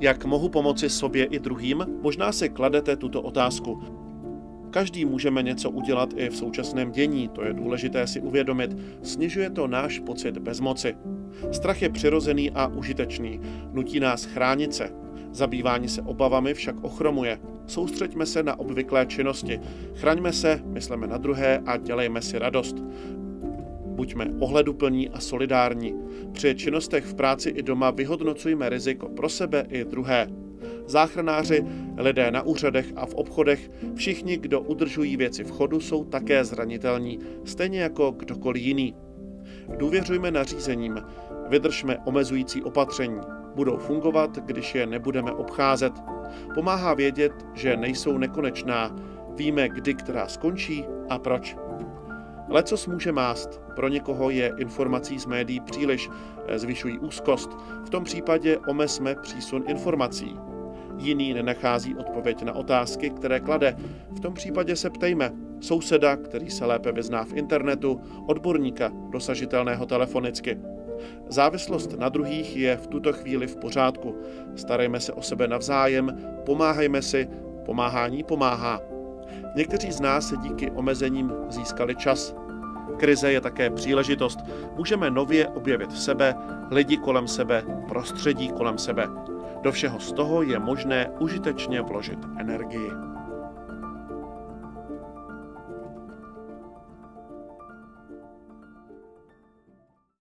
Jak mohu pomoci sobě i druhým? Možná si kladete tuto otázku. Každý můžeme něco udělat i v současném dění, to je důležité si uvědomit. Snižuje to náš pocit bezmoci. Strach je přirozený a užitečný, nutí nás chránit se. Zabývání se obavami však ochromuje. Soustřeďme se na obvyklé činnosti. Chraňme se, mysleme na druhé a dělejme si radost. Buďme ohleduplní a solidární. Při činnostech v práci i doma vyhodnocujme riziko pro sebe i druhé. Záchranáři, lidé na úřadech a v obchodech, všichni, kdo udržují věci v chodu, jsou také zranitelní, stejně jako kdokoliv jiný. Důvěřujme nařízením, vydržme omezující opatření. Budou fungovat, když je nebudeme obcházet. Pomáhá vědět, že nejsou nekonečná. Víme, kdy která skončí a proč. Lecos může mást. Pro někoho je informací z médií příliš, zvyšují úzkost. V tom případě omezme přísun informací. Jiný nenachází odpověď na otázky, které klade. V tom případě se ptejme. Souseda, který se lépe vyzná v internetu, odborníka, dosažitelného telefonicky. Závislost na druhých je v tuto chvíli v pořádku. Starejme se o sebe navzájem, pomáhejme si, pomáhání pomáhá. Někteří z nás se díky omezením získali čas. Krize je také příležitost. Můžeme nově objevit sebe, lidi kolem sebe, prostředí kolem sebe. Do všeho z toho je možné užitečně vložit energii.